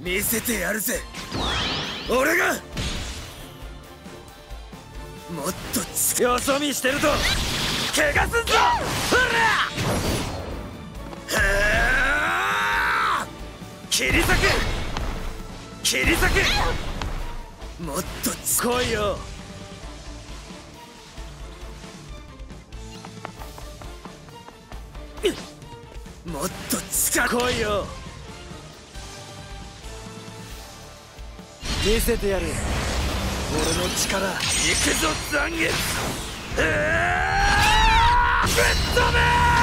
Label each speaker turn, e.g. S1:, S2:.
S1: 見せてやるぜ。俺がもっとよそ見してると怪我すんぞ。ほらは切り裂け。切り裂け。もっと来いよ。もっと近来いよ見せてやる。俺の力。行くぞ残月。ぶっ飛べ